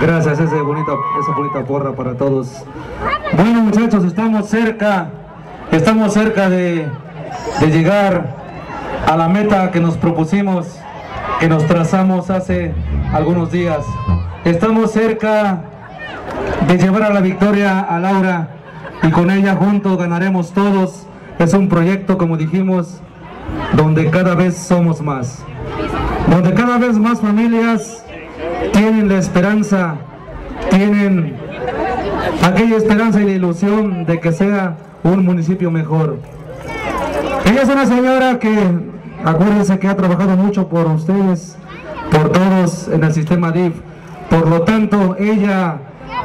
Gracias, esa bonita, esa bonita porra para todos. Bueno muchachos, estamos cerca, estamos cerca de, de llegar a la meta que nos propusimos, que nos trazamos hace algunos días. Estamos cerca de llevar a la victoria a Laura y con ella juntos ganaremos todos. Es un proyecto, como dijimos, donde cada vez somos más, donde cada vez más familias tienen la esperanza, tienen aquella esperanza y la ilusión de que sea un municipio mejor. Ella es una señora que, acuérdense que ha trabajado mucho por ustedes, por todos en el sistema DIF, por lo tanto ella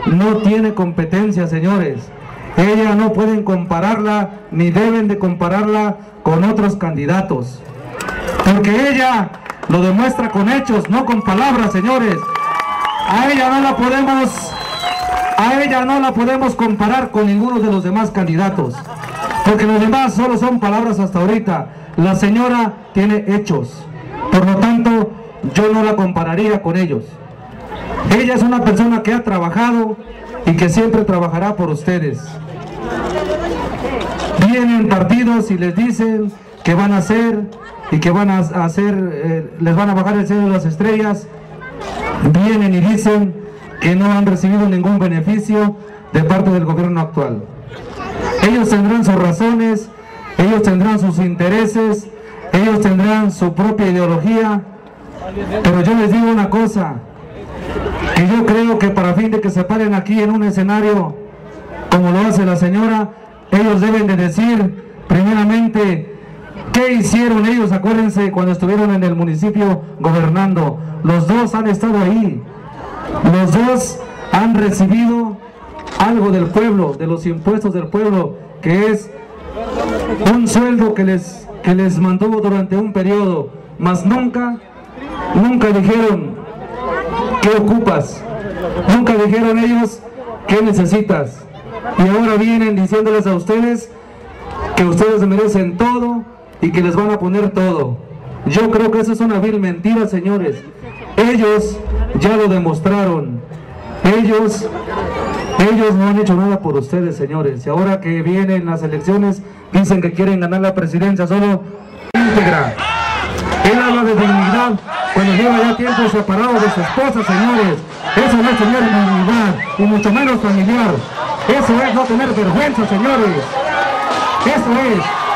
no tiene competencia, señores. Ella no pueden compararla, ni deben de compararla con otros candidatos. Porque ella lo demuestra con hechos, no con palabras, señores. A ella no la podemos, a ella no la podemos comparar con ninguno de los demás candidatos. Porque los demás solo son palabras hasta ahorita. La señora tiene hechos. Por lo tanto, yo no la compararía con ellos. Ella es una persona que ha trabajado y que siempre trabajará por ustedes. Vienen partidos y les dicen que van a hacer y que van a hacer, eh, les van a bajar el cielo de las estrellas. Vienen y dicen que no han recibido ningún beneficio de parte del gobierno actual. Ellos tendrán sus razones, ellos tendrán sus intereses, ellos tendrán su propia ideología, pero yo les digo una cosa, que yo creo que para fin de que se paren aquí en un escenario como lo hace la señora, ellos deben de decir primeramente qué hicieron ellos, acuérdense cuando estuvieron en el municipio gobernando, los dos han estado ahí, los dos han recibido algo del pueblo, de los impuestos del pueblo, que es un sueldo que les, que les mantuvo durante un periodo, mas nunca, nunca dijeron qué ocupas, nunca dijeron ellos qué necesitas. Y ahora vienen diciéndoles a ustedes que ustedes merecen todo y que les van a poner todo. Yo creo que eso es una vil mentira, señores. Ellos ya lo demostraron. Ellos, ellos no han hecho nada por ustedes, señores. Y ahora que vienen las elecciones, dicen que quieren ganar la presidencia solo íntegra. Él habla de dignidad cuando lleva ya tiempo separado de su esposa, señores. Eso no es tener dignidad, y mucho menos familiar. Eso es no tener vergüenza, señores. Eso es.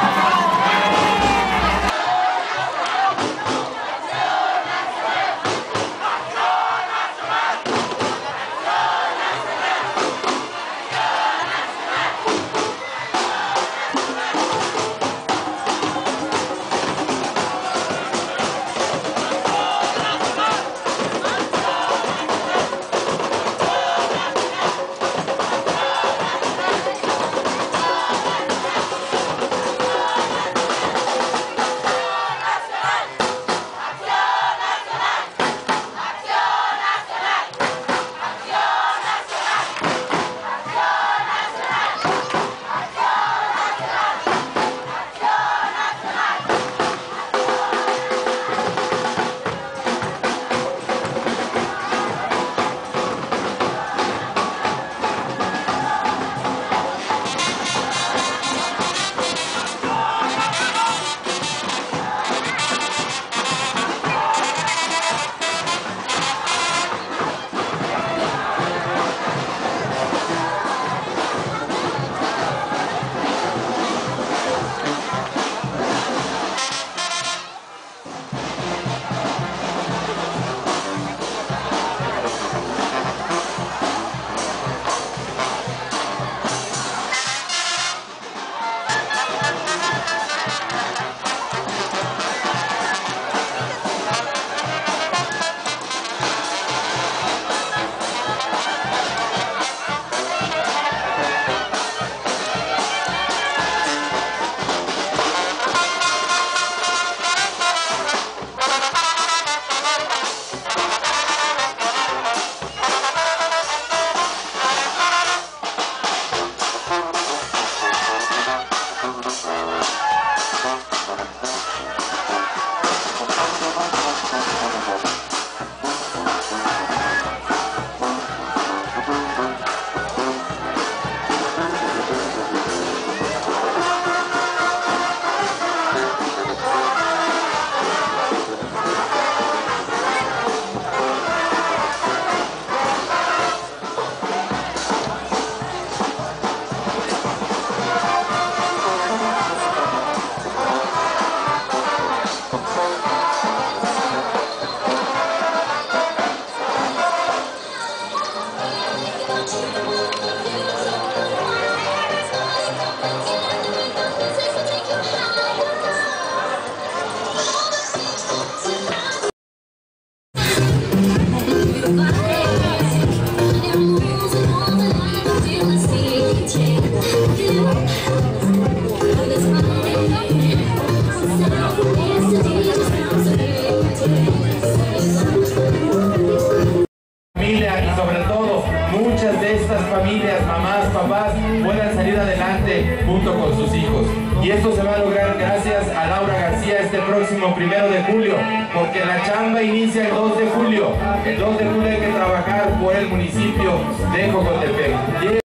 muchas de estas familias, mamás, papás, puedan salir adelante junto con sus hijos. Y esto se va a lograr gracias a Laura García este próximo primero de julio, porque la chamba inicia el 2 de julio. El 2 de julio hay que trabajar por el municipio de Jocotepec.